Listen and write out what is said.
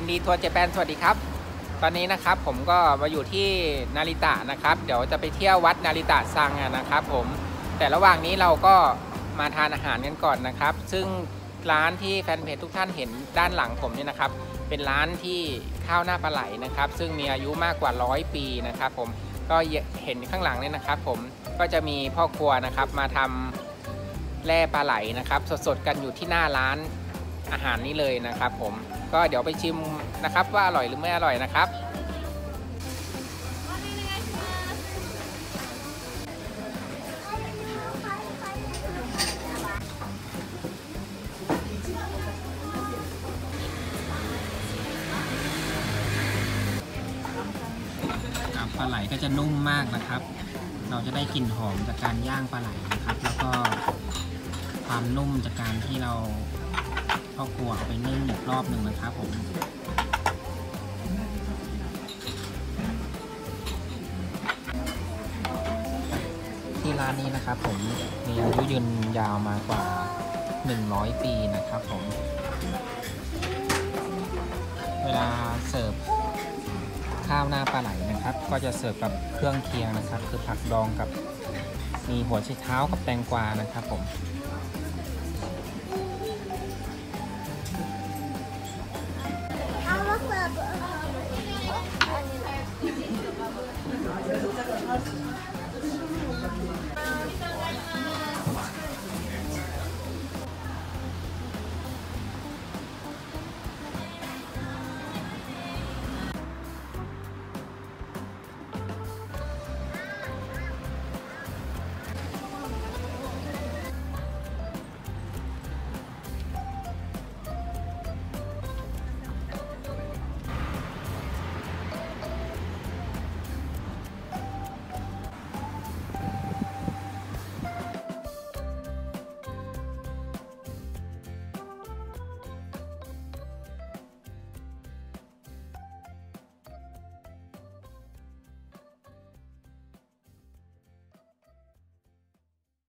ND ทัวร์เจแปนสวัสดีครับ ตอนนี้นะครับผมก็มาอยู่ที่นาริตะนะครับ เดี๋ยวจะไปเที่ยววัดนาริตะซังอะนะครับผมแต่ระหว่างนี้เราก็มาทานอาหารกันก่อนนะครับ ซึ่งร้านที่แฟนเพจทุกท่านเห็นด้านหลังผมเนี่ยนะครับ เป็นร้านที่ข้าวหน้าปลาไหลนะครับ ซึ่งมีอายุมากกว่าร้อยปีนะครับ ผมก็เห็นข้างหลังเนี่ยนะครับ ผมก็จะมีพ่อครัวนะครับมาทำแร่ปลาไหลนะครับ สดๆกันอยู่ที่หน้าร้าน อาหารนี้เลยนะครับ ผมก็เดี๋ยวไปชิมนะครับ ว่าอร่อยหรือไม่อร่อยนะครับปลาไหลก็จะนุ่มมากนะครับ เราจะได้กลิ่นหอมจากการย่างปลาไหลนะครับ แล้วก็ความนุ่มจากการที่เรา ข้าครัวเอาไปนึ่งอีกรอบหนึ่งนะครับผมที่ร้านนี้นะครับผมมีอายุยืนยาวมากว่า 100 ปีนะครับผม เวลาเสิร์ฟข้าวหน้าปลาไหลนะครับ ก็จะเสิร์ฟกับเครื่องเคียงนะครับ คือผักดองกับมีหัวไชเท้ากับแตงกวานะครับผม Gracias.